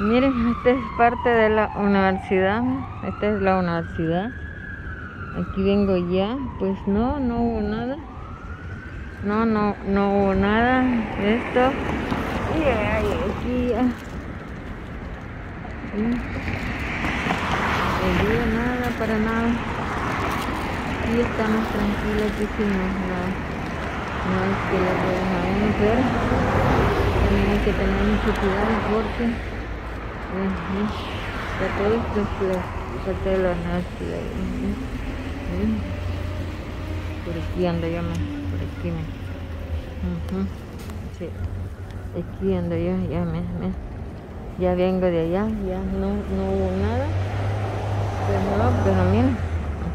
Miren, esta es parte de la universidad. Esta es la universidad. Aquí vengo ya. Pues no, no hubo nada. No, no, no hubo nada esto. Y aquí ya. No hubo nada para nada. Y estamos tranquilos, dijimos, no, no es que lo uno, pero también hay que tener mucho cuidado porque de la universidad. Por aquí ando yo, por aquí me. Sí. Aquí ando yo, ya me, me, ya vengo de allá, ya no, no hubo nada. Pero pero miren,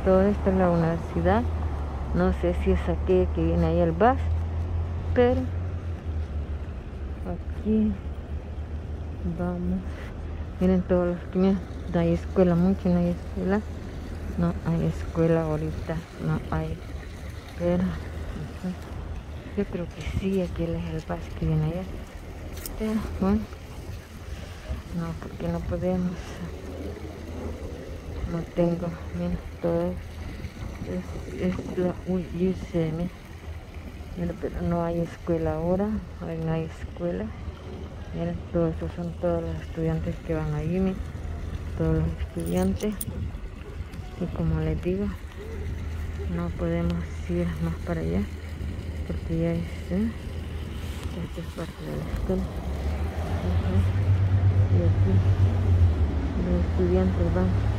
todo esto es la universidad. No sé si es aquí que viene ahí el bus, pero aquí vamos. Miren todos los que no hay escuela, mucho no hay escuela. No hay escuela ahorita, no hay. Pero yo creo que sí, aquí es el bus que viene allá. Pero bueno, no, porque no podemos. No tengo, miren, todo es, es la UCM. Pero no hay escuela ahora, no hay escuela. Miren, todos esos son todos los estudiantes que van allí, todos los estudiantes. Y como les digo, no podemos ir más para allá, porque ya es, ¿eh? esta es parte de la escuela. Y aquí los estudiantes van.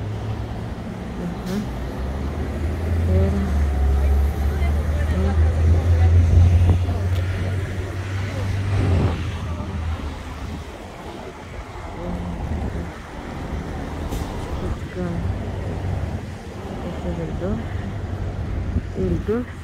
Esse é o 2 e 2